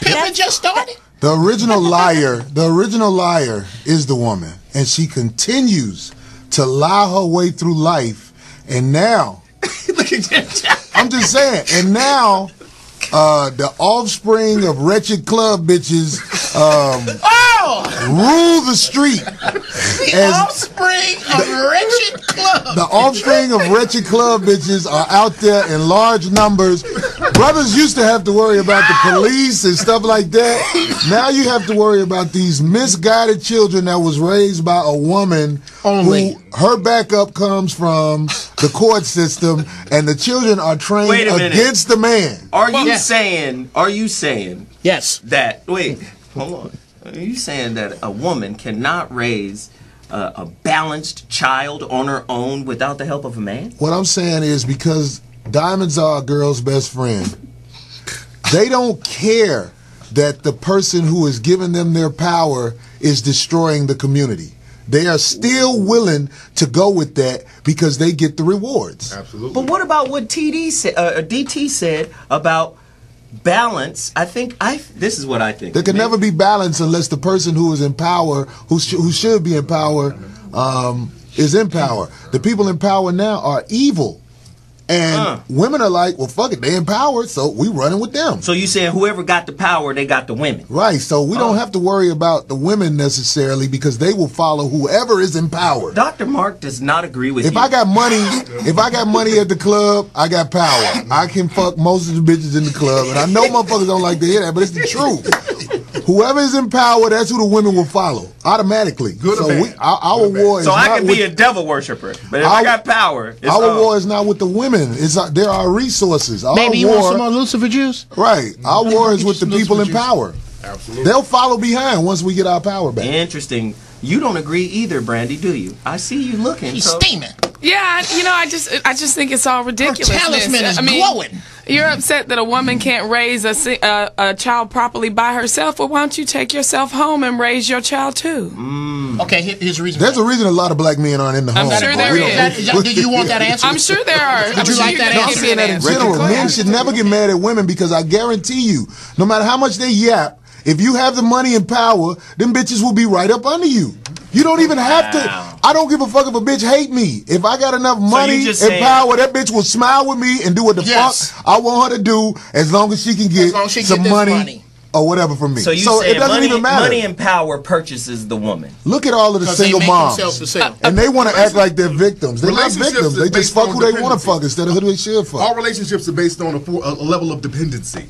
Pimping just started. The original liar, the original liar is the woman, and she continues to lie her way through life. And now, Look at that. I'm just saying, and now, uh, the offspring of wretched club bitches um, Oh, rule the street. the offspring of wretched club. the offspring of wretched club bitches are out there in large numbers. Brothers used to have to worry about the police and stuff like that. Now you have to worry about these misguided children that was raised by a woman Only. who her backup comes from the court system and the children are trained Wait a minute. against the man. Are you Yeah. saying? Are you saying Yes. that? Wait, hold on. Are you saying that a woman cannot raise a, a balanced child on her own without the help of a man? What I'm saying is because diamonds are a girl's best friend, they don't care that the person who is giving them their power is destroying the community. They are still willing to go with that because they get the rewards. Absolutely. But what about what TD said? Uh, DT said about balance? I think I. This is what I think. There can never be balance unless the person who is in power, who, sh- who should be in power, um, is in power. The people in power now are evil. And Huh. women are like, well, fuck it, they empowered, so we running with them. So you saying whoever got the power, they got the women? Right, so we Oh. don't have to worry about the women necessarily because they will follow whoever is in power. Dr. Mark does not agree with If you. I got money, if I got money at the club, I got power. I can fuck most of the bitches in the club, and I know my motherfuckers don't like to hear that, but it's the truth. Whoever is in power, that's who the women will follow automatically. Good so we, our, our Good war is so I not can with, be a devil worshiper, but if Our- I got power, it's our on. war is not with the women. It's our, there are resources. Our Baby, you war, want some more Lucifer juice? right? Mm-hmm. Our war is with the people in you. power. Absolutely. They'll follow behind once we get our power back. Interesting. You don't agree either, Brandy, do you? I see you looking. He's so- steaming. Yeah, you know, I just I just think it's all Her ridiculous. talisman is I mean, glowing. You're upset that a woman can't raise a, a a child properly by herself. Well, why don't you take yourself home and raise your child too? Mm. Okay, here- here's the reason. There's a reason a lot of black men aren't in the I'm home. sure but there we is. Is that- did you want that answer? I'm sure there are. I'm you sure like you're that answer? give me saying an in answer. general, men should never get mad at women because I guarantee you, no matter how much they yap, if you have the money and power, them bitches will be right up under you. You don't even have Wow. to. I don't give a fuck if a bitch hate me. If I got enough money just and saying- power, that bitch will smile with me and do what the Yes. fuck I want her to do, as long as she can get As long as she some get money, money. or whatever from me. So you so it doesn't money, even matter. money and power purchases the woman. Look at all of the single moms. themselves. And they want to act like they're victims. They're not victims. They just fuck who they want to fuck instead of who they should fuck. All relationships are based on a, for, a, a level of dependency.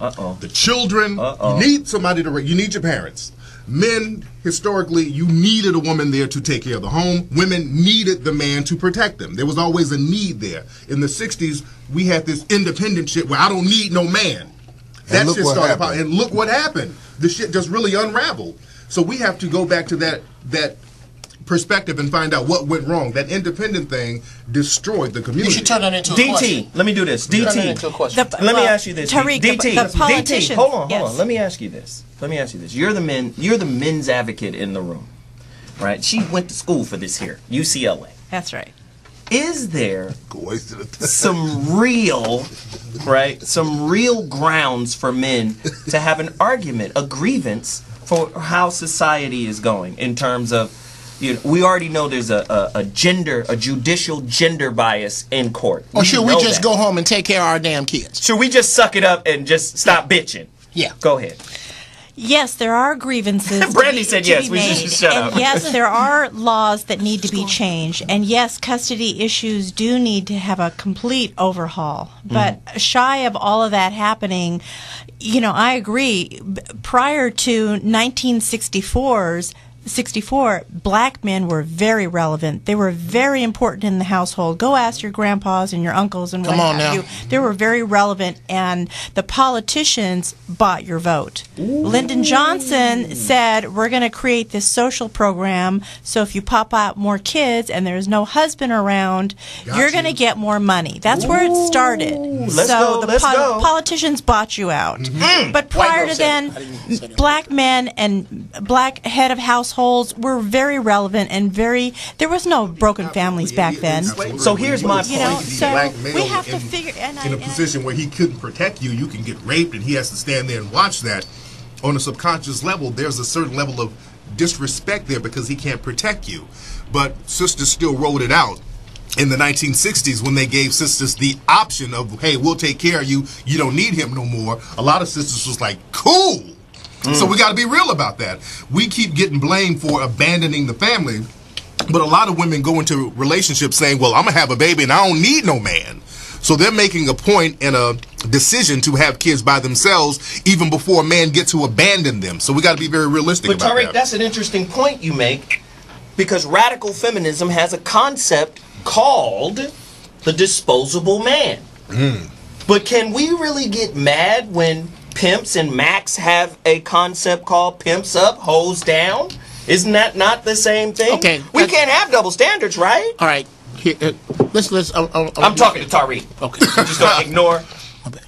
Uh oh. The children, Uh-oh. you need somebody to. ra- You need your parents. Men, historically, you needed a woman there to take care of the home. Women needed the man to protect them. There was always a need there. In the '60s, we had this independent shit where I don't need no man. That shit started, happened. and look what happened. The shit just really unraveled. So we have to go back to that that perspective and find out what went wrong. That independent thing destroyed the community. You community. should turn that into a DT, question. let me do this. Turn into a DT, question. The- let me ask you this. Tariq, DT, the DT, hold on, hold yes. on. Let me ask you this. Let me ask you this. You're the men. You're the men's advocate in the room, right? She went to school for this here, UCLA. That's right. Is there Wasted a time. some real, right? Some real grounds for men to have an argument, a grievance for how society is going in terms of, you know, we already know there's a, a, a gender, a judicial gender bias in court. Or should we just that. go home and take care of our damn kids? Should we just suck it up and just stop bitching? Yeah. Go ahead. Yes, there are grievances. to Brandy be- said to yes, be we should made. just shut and up. yes, there are laws that need to be changed. And yes, custody issues do need to have a complete overhaul. But Mm-hmm. shy of all of that happening, you know, I agree. Prior to 1964's 64, black men were very relevant. They were very important in the household. Go ask your grandpas and your uncles and Come what on have now. you. They were very relevant, and the politicians bought your vote. Lyndon Johnson said, We're going to create this social program, so if you pop out more kids and there's no husband around, you're going to get more money. That's where it started. Let's so go, the let's go. politicians bought you out. Mm-hmm. But prior to then, I didn't say that. black men and black head of household households were very relevant and very. There was no broken families back then. So here's my point. You know, so we have to in, figure. And I, in a and I- position where he couldn't protect you, you can get raped, and he has to stand there and watch that. On a subconscious level, there's a certain level of disrespect there because he can't protect you. But sisters still wrote it out in the 1960s when they gave sisters the option of, hey, we'll take care of you. You don't need him no more. A lot of sisters was like, cool. So we got to be real about that. We keep getting blamed for abandoning the family, but a lot of women go into relationships saying, well, I'm going to have a baby and I don't need no man. So they're making a point and a decision to have kids by themselves even before a man gets to abandon them. So we got to be very realistic But about Tariq, that. that's an interesting point you make because radical feminism has a concept called the disposable man. Hmm. But can we really get mad when pimps and Macs have a concept called pimps up, hoes down? Isn't that not the same thing? Okay, We that- can't have double standards, right? All right. Here, uh, let's let's. Uh, uh, I'm talking to Tariq. Okay. Just gonna ignore.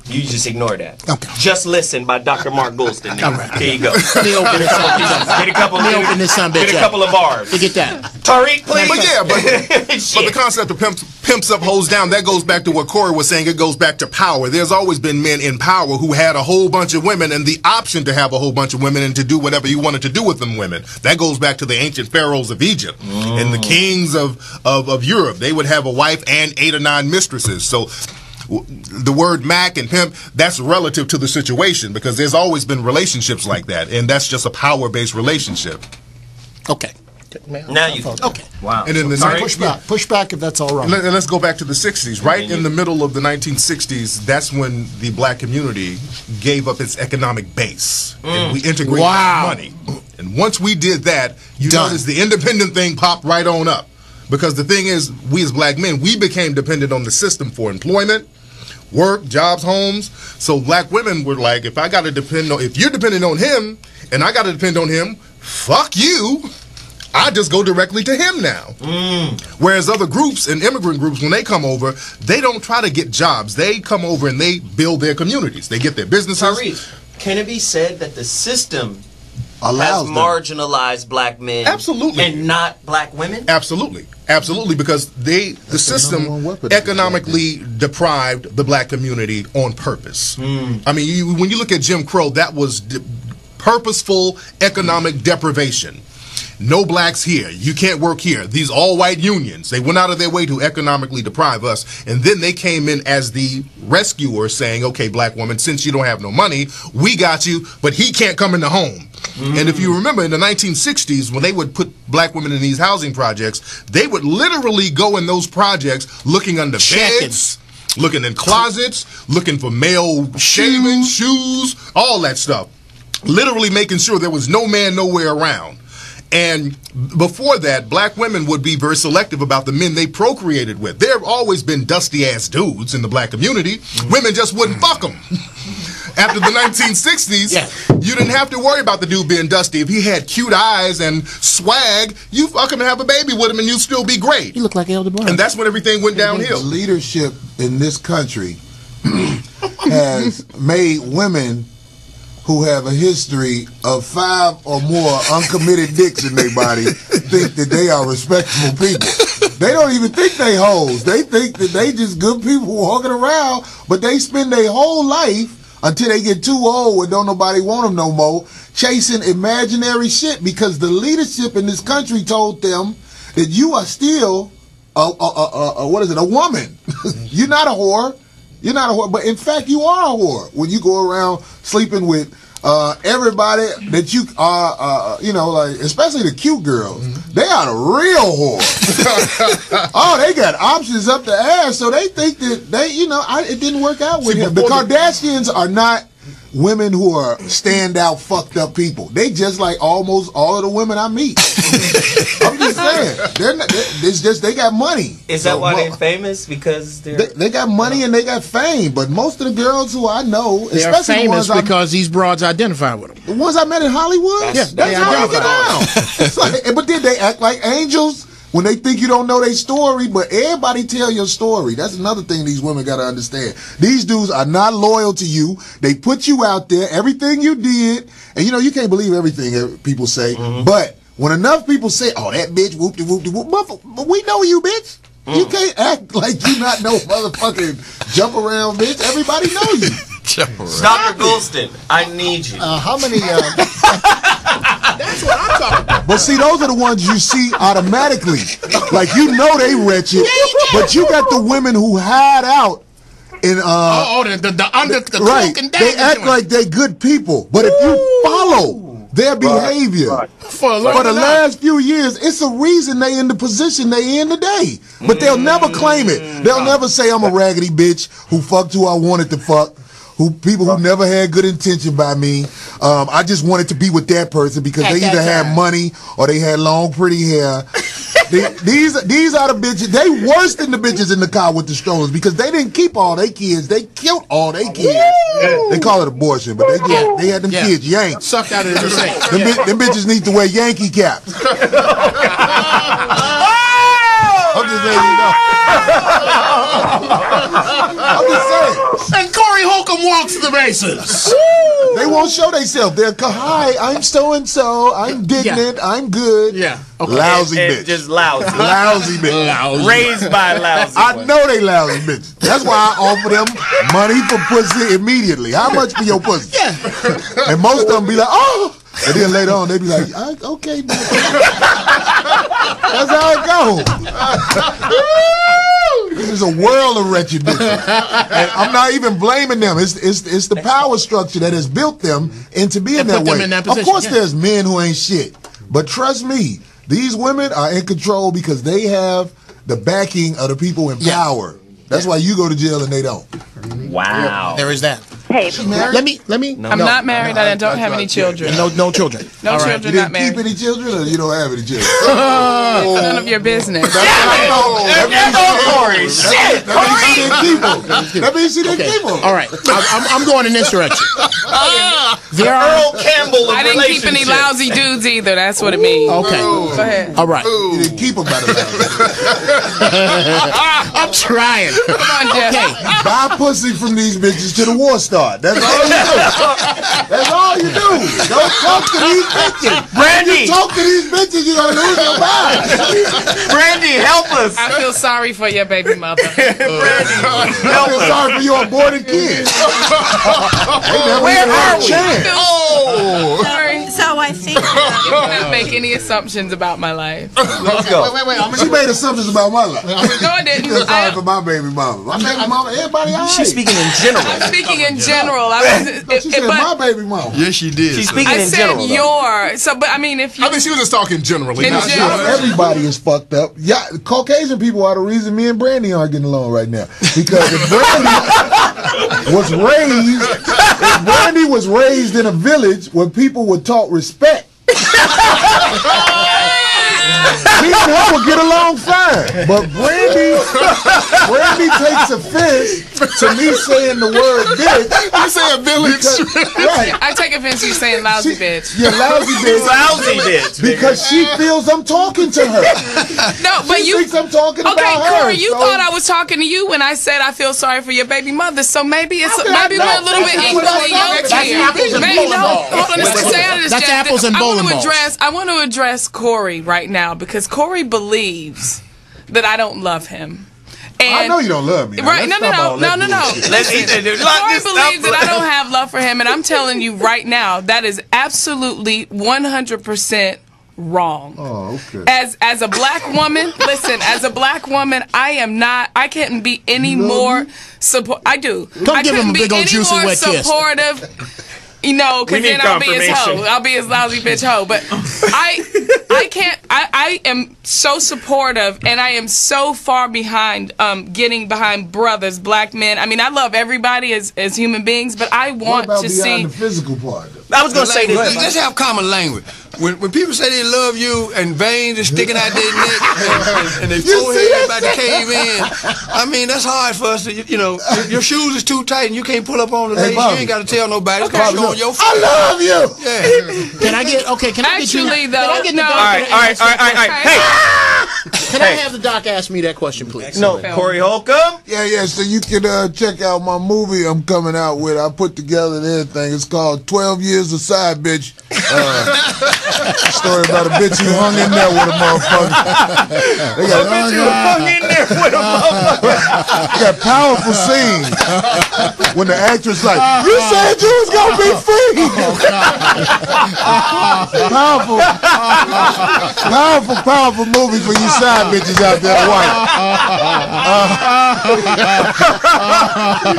You just ignore that. Okay. Just listen by Dr. Mark Goulston. All right. Here you go. Let me open this up. Get a couple. Let me open this son of a Get a couple of bars. Look at that. Tariq, please. But yeah, but, but the concept of pimps, pimps up, hoes down, that goes back to what Corey was saying. It goes back to power. There's always been men in power who had a whole bunch of women and the option to have a whole bunch of women and to do whatever you wanted to do with them women. That goes back to the ancient pharaohs of Egypt and the mm. kings of, of, of Europe. They would have a wife and eight or nine mistresses. So w- the word Mac and pimp, that's relative to the situation because there's always been relationships like that. And that's just a power based relationship. Okay. Now you. Okay. Wow. And in the Tariq, Push back, push back if that's all right. Let, us go back to the 60s. Right in the middle of the 1960s, that's when the black community gave up its economic base. And we mm. integrated Wow. money. And once we did that, you Done. notice the independent thing popped right on up. Because the thing is, we as black men, we became dependent on the system for employment, work, jobs, homes. So black women were like, if I got to depend on, if you're dependent on him and I got to depend on him, fuck you. I just go directly to him now. Mm. Whereas other groups and immigrant groups, when they come over, they don't try to get jobs. They come over and they build their communities. They get their businesses. Tariq, can it be said that the system has allows them. marginalized black men Absolutely. and not black women? Absolutely, absolutely, because they the the system number one weapon against economically deprived the black community on purpose. Hmm. I mean, you, when you look at Jim Crow, that was d- purposeful economic deprivation. No blacks here. You can't work here. These all white unions, they went out of their way to economically deprive us. And then they came in as the rescuer saying, okay, black woman, since you don't have no money, we got you, but he can't come in the home. And if you remember in the 1960s, when they would put black women in these housing projects, they would literally go in those projects looking under Checking. beds, looking in closets, looking for male shaving, shoes, all that stuff. Literally making sure there was no man nowhere around. And before that, black women would be very selective about the men they procreated with. There have always been dusty ass dudes in the black community. Mm. Women just wouldn't fuck them. After the 1960s, Yeah. you didn't have to worry about the dude being dusty. If he had cute eyes and swag, you fuck him and have a baby with him and you'd still be great. You look like Elder Brown. And that's when everything went downhill. Leadership in this country has made women who have a history of five or more uncommitted dicks in their body think that they are respectable people. They don't even think they hoes. They think that they just good people walking around, but they spend their whole life until they get too old and don't nobody want them no more, chasing imaginary shit because the leadership in this country told them that you are still a, a, a, a, what is it? A woman. You're not a whore. You're not a whore, but in fact, you are a whore when you go around sleeping with uh, everybody that you are. Uh, you know, like especially the cute girls. They are the real whore. oh, they got options up the ass, so they think that they, you know, I, it didn't work out with See, him. The- Kardashians are not women who are standout fucked up people. They just like almost all of the women I meet. I'm just saying, they're not, they- it's just they got money. Is that why they're famous? Because they're. they, they got money and they got fame, but most of the girls who I know, They are especially the famous ones, I, because these broads identify with them. the ones I met in Hollywood, That's- that's, they how they get down. It's like- but did they act like angels when they think you don't know their story, but everybody tell your story. That's another thing these women got to understand. These dudes are not loyal to you. They put you out there, everything you did, and you know you can't believe everything people say, but When enough people say, "Oh, that bitch whoop de whoop de whoop," but we know you, bitch. You can't act like you not know motherfucking jump around, bitch. Everybody know you. Dr. Goulston, I need you. Uh, how many? Uh, That's what I'm talking about. But see, those are the ones you see automatically. Like you know they wretched, but you got the women who hide out in uh Oh, oh, the, the, the under the right. cloak and They act joint. like they good people, but if you follow their behavior for a for the last few years, it's a reason they in the position they in today. But they'll never claim it. They'll never say I'm a raggedy bitch who fucked who I wanted to fuck. Who people who never had good intention by me. Um, I just wanted to be with that person because At they that either had money or they had long, pretty hair. The- these these are the bitches. They worse than the bitches in the car with the strollers because they didn't keep all their kids. They killed all their kids. They call it abortion, but they did. They had them Yeah. kids yanked. Sucked out of the sink. Them, bi- them bitches need to wear Yankee caps. I'm just letting you know. I'm just saying. And Corey Holcomb walks the bases. They won't show themselves. They're co- hi. I'm so and so. I'm dignant. I'm good. Yeah. Okay. Lousy And bitch. Just lousy. lousy bitch. Lousy. Raised by lousy. I know they lousy bitches. That's why I offer them money for pussy immediately. How much for your pussy? Yeah. And most of them be like, oh. And then later on, they be like, "I- okay. That's how it goes. this is a world of wretched bitches. And I'm not even blaming them. It's, it's, it's the power structure that has built them into being That that put them way. in that of course, yeah. there's men who ain't shit. But trust me, these women are in control because they have the backing of the people in power. That's why you go to jail and they don't. Wow. There is that. Hey, Let me, let me. I'm not married and I don't have any children. No, no children. No All right. children, You not didn't keep any children or you don't have any children? None of your business. That means oh, Corey. Shit. That means she didn't keep them. That means she didn't Okay. keep them. All right. I, I'm, I'm going in this direction. There are. Earl Campbell of I didn't keep any lousy dudes either. That's what it means. Okay. Go ahead. All right. You didn't keep them by the mouth. I'm trying. Come on, Jeff. Okay. Buy pussy from these bitches to the war start. That's all you do. That's all you do. Don't talk to these bitches. Brandy. You talk to these bitches, you're gonna lose your mind. Brandy, help us. I feel sorry for your baby mother. Brandy. I feel sorry for your aborted kids. They never Where even had are a we? chance. Oh. Sorry. So I think You can't make any assumptions about my life. Let's go. wait, wait. I'm She made assumptions about my life. No, I I didn't. feel sorry I, for my baby mama. My baby mama, everybody all right. She's speaking in general. I'm speaking in general, I was. No, she said my baby mama. Yes, she did. She's sir. speaking I in said general. though. your. So, but I mean, if you. I mean, she was just talking generally. In not general. sure. Everybody is fucked up. Yeah, Caucasian people are the reason me and Brandy aren't getting along right now. Because if Brandy was raised, if Brandy was raised in a village where people were taught respect, me and her would get along fine. But Brandy, Brandy takes offense to me saying the word bitch. You say a village. Because, right. I take offense to you saying lousy She- bitch. You're lousy bitch. Lousy bitch. Because she feels I'm talking to her. No, but She you. thinks I'm talking Okay, about her. Okay, Corey, you so- thought I was talking to you when I said I feel sorry for your baby mother. So maybe it's How I maybe not? we're a little bit That's equally what I'm yoked here. That's apples and Maybe bowling no. balls. Hold on, let's say I That's apples and I bowling want to balls. address. I want to address Corey right now because Corey believes that I don't love him. And I know you don't love me. Now, Right? let's No, no, no, no, no, no. bullshit. Let's eat. Corey believes that I don't have love for him, and I'm telling you right now that is absolutely 100 percent wrong. Oh, okay. As as a black woman, listen, as a black woman, I am not. I can't be any love more support. I do. Come I give him a big old juicy more wet kiss. supportive. You know, because then I'll be his hoe. I'll be his lousy bitch hoe. But I, I can't. I, I am so supportive, and I am so far behind, um, getting behind brothers, black men. I mean, I love everybody as as human beings, but I What want about to see. the physical part? Though? I was gonna say Let's, this. let's have common language. When, when people say they love you and veins are sticking out their neck and, and their see forehead that about to cave in, I mean that's hard for us to you, you know your, your shoes is too tight and you can't pull up on the Hey, lace. You ain't got to tell nobody. It's Bobby, show look, your I love you. Yeah. Can I get okay? Can I get you? Actually, can though, I get no. dog All right, all right, all right, all right, all right. Okay. Hey, ah! Can I have the doc ask me that question, please? No, Corey Holcomb. Yeah, yeah. So you can uh, check out my movie I'm coming out with. I put together and everything. It's called 12 Years of Side Bitch. Uh, story about a bitch who hung in there with a motherfucker. They got, Bitch, you hung in there with a motherfucker. they got powerful scenes when the actress like, you said you was gonna be free. powerful, powerful, powerful movie for you side bitches out there, white.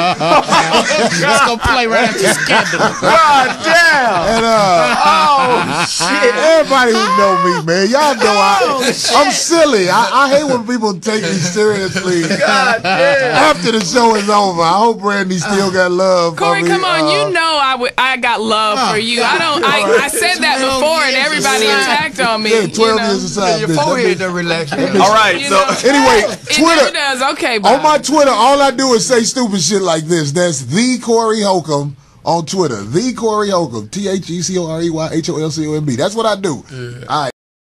Let's go play right after Scandal. God damn. And uh, Oh shit. everybody who know me, man, y'all know I, I'm silly. I, I hate when people take me seriously. God damn. After the show is over, I hope Brandy still got love Corey, for me. come on, Uh, you know I I got love for you. I don't. I, I said that before, and everybody attacked on me. Yeah, you 12 know. years of side Your forehead bitch- don't relax. All right, You so know. Anyway, It Twitter. does. Okay, On my Twitter, all I do is say stupid shit like this. That's the Corey Holcomb on Twitter. The Corey Holcomb. T H E C O R E Y H O L C O M B. That's what I do. All right.